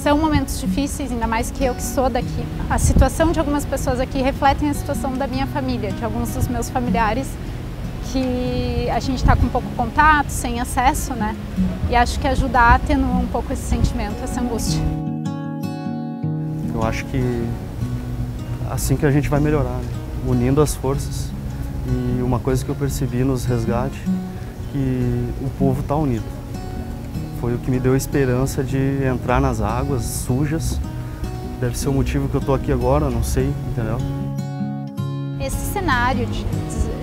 são momentos difíceis, ainda mais que eu que sou daqui. A situação de algumas pessoas aqui refletem a situação da minha família, de alguns dos meus familiares que a gente está com pouco contato, sem acesso, né? E acho que ajudar atenua um pouco esse sentimento, essa angústia. Eu acho que assim que a gente vai melhorar, né? unindo as forças. E uma coisa que eu percebi nos resgates, que o povo está unido. Foi o que me deu a esperança de entrar nas águas sujas. Deve ser o motivo que eu estou aqui agora, não sei, entendeu? Esse cenário de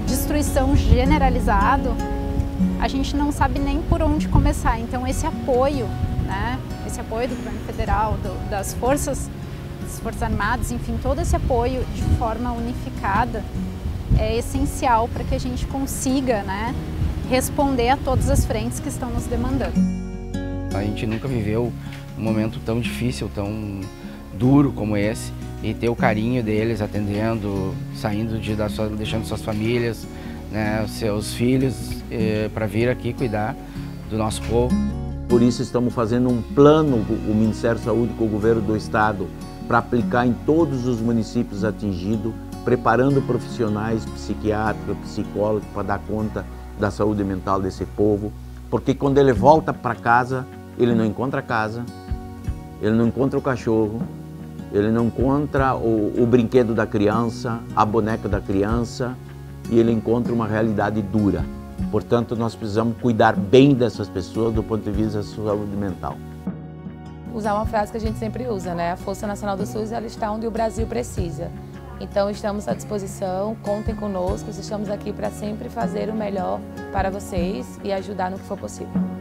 destruição generalizado, a gente não sabe nem por onde começar. Então esse apoio, né, esse apoio do governo federal, do, das forças, das forças armadas, enfim, todo esse apoio de forma unificada é essencial para que a gente consiga, né, responder a todas as frentes que estão nos demandando. A gente nunca viveu um momento tão difícil, tão duro como esse e ter o carinho deles atendendo, saindo de da sua, deixando suas famílias, né, seus filhos eh, para vir aqui cuidar do nosso povo. Por isso estamos fazendo um plano, o Ministério da Saúde com o governo do estado, para aplicar em todos os municípios atingidos, preparando profissionais psiquiátricos, psicólogos para dar conta da saúde mental desse povo, porque quando ele volta para casa, ele não encontra casa, ele não encontra o cachorro, ele não encontra o, o brinquedo da criança, a boneca da criança e ele encontra uma realidade dura. Portanto, nós precisamos cuidar bem dessas pessoas do ponto de vista da saúde mental. Usar uma frase que a gente sempre usa, né? A Força Nacional do SUS ela está onde o Brasil precisa. Então estamos à disposição, contem conosco, estamos aqui para sempre fazer o melhor para vocês e ajudar no que for possível.